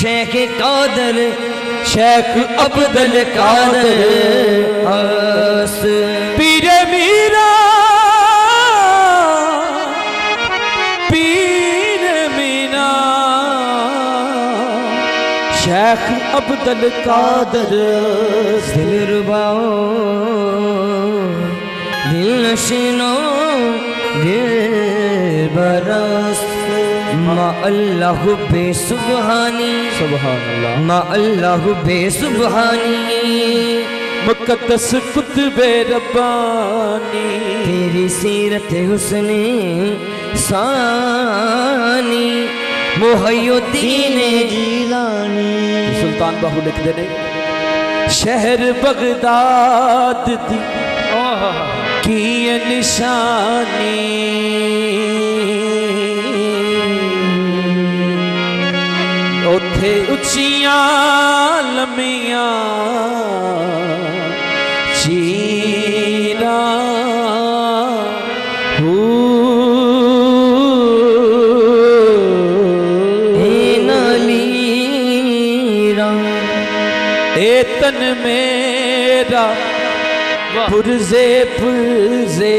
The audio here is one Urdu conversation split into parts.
شیخ قادر شیخ عبدال قادر پیر میرا پیر مینا۔ شیخ عبدال قادر۔ دل رباؤ دل نشینو دل برس ما اللہ بے سبحانی سبحان اللہ۔ ما اللہ بے سبحانی۔ مقدس قطب ربانی۔ تیری سیرت حسن ثانی محی الدین جیلانی۔ سلطان باہو لکھ دے شہر بغداد دی کی نشانی۔ اچھیاں لمیاں جینا اے تن میرا پرزے پرزے۔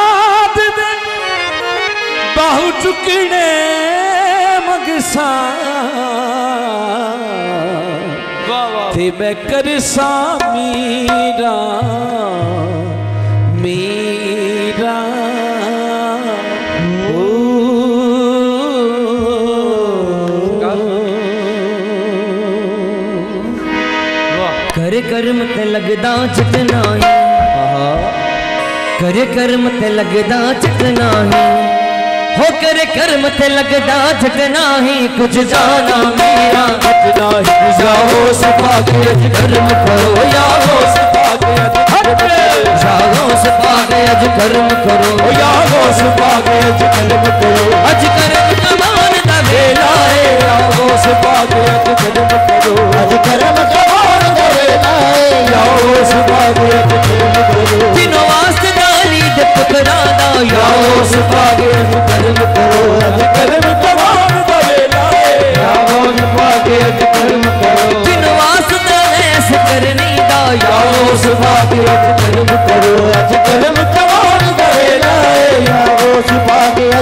چکنے مگسان تے میں کرسا میرا میرا۔ کر کرم تے لگدا چٹنا ہی کر کرم تے لگدا چٹنا ہی ہو کر کرم تے لگدا چٹنا ہی کچھ جانا میرا یا ہو سپا کے اج کرم کرو یا ہو سپا کے اج کرم یا ہو سپا کے اج کرم کرو یا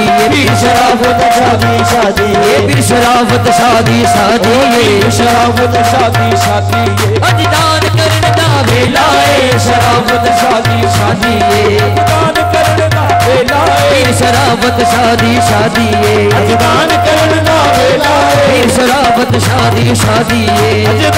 ہے پیر شرافت شادی شادی یہ پیر شرافت شادی شادی یہ پیر شرافت شادی شادی یہ شرافت شادی شادی دان کرن دا ویلا ہے شرافت شادی شادی یہ دان کرن دا ویلا پیر شرافت شادی شادی یہ دان کرن دا ویلا پیر شرافت شادی شادی یہ اج